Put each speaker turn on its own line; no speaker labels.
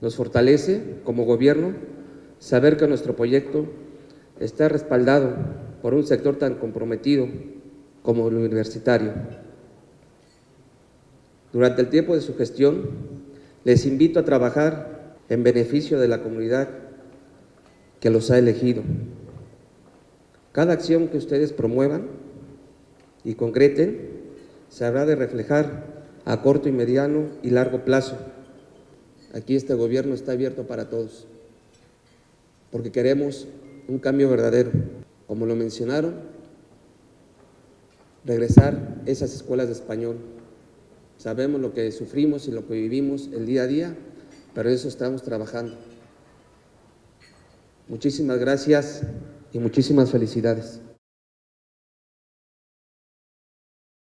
Nos fortalece como gobierno saber que nuestro proyecto está respaldado por un sector tan comprometido como el universitario. Durante el tiempo de su gestión, les invito a trabajar en beneficio de la comunidad que los ha elegido. Cada acción que ustedes promuevan y concreten se habrá de reflejar a corto y mediano y largo plazo. Aquí este gobierno está abierto para todos, porque queremos un cambio verdadero. Como lo mencionaron, regresar esas escuelas de español. Sabemos lo que sufrimos y lo que vivimos el día a día, pero eso estamos trabajando. Muchísimas gracias y muchísimas felicidades.